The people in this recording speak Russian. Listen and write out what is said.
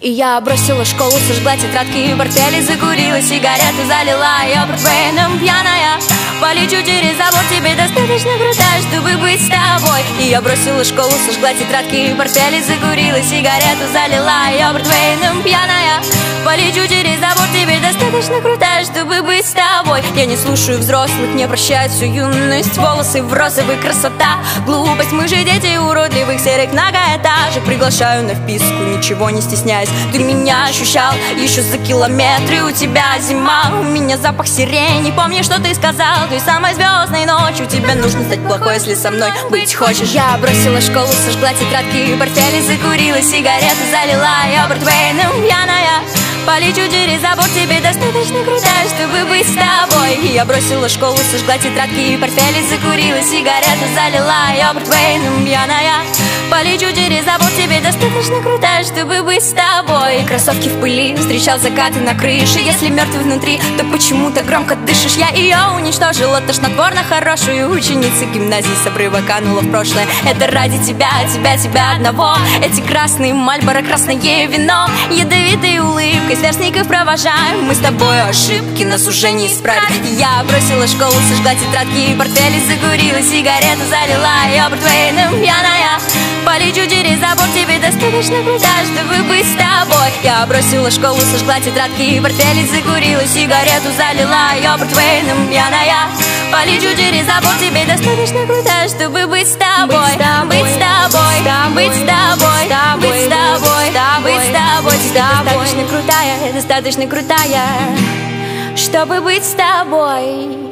И я бросила школу, сожгла тетрадки и портфели Закурила сигарету, залила ее портвейном пьяная. Полечу через забор, тебе достаточно крутая, чтобы быть с тобой. И я бросила школу, сожгла тетрадки и портфели Закурила сигарету, залила ее портвейном пьяная. Полечу через забор, тебе достаточно крутая, чтобы быть с тобой. Я не слушаю взрослых, не прощаю всю юность Волосы в розовый, красота, глупость Мы же дети уродливых серых многоэтажек. Приглашаю на вписку, ничего не стесняясь Ты меня ощущал еще за километры. У тебя зима, у меня запах сирени. Помни, что ты сказал той самой звездной ночью. Тебе нужно стать плохой, если со мной быть хочешь. Я бросила школу, сожгла тетрадки и портфели Закурила сигарету, залила ее портвейном пьяная Полечу через забор, тебе достаточно крутая, чтобы быть с тобой. Я бросила школу, сожгла тетрадки и портфели Закурила сигарету, залила ее портвейном пьяная Полечу через забор, тебе достаточно крутая, чтобы быть с тобой. Кроссовки в пыли, встречал закаты на крыше. Если мертвый внутри, то почему то громко дышишь? Я ее уничтожила, тошнотворно хорошую ученицу. Гимназии с обрыва канула в прошлое. Это ради тебя, тебя, тебя одного. Эти красные мальборо, красное вино. Ядовитой улыбкой сверстников провожаем Мы с тобой ошибки нас уже не исправить Я бросила школу, сожгла тетрадки. И портфели Закурила сигарету, залила ее портвейном пьяная. Полечу через забор, тебе достаточно крутая, чтобы быть с тобой. Я бросила школу, сожгла тетрадки и портфели Закурила сигарету, залила ее портвейном пьяная Полечу через забор, тебе достаточно крутая, чтобы быть с тобой Быть с тобой, быть с тобой, быть с тобой, быть с тобой, быть с тобой Ты достаточно крутая, достаточно крутая, чтобы быть с тобой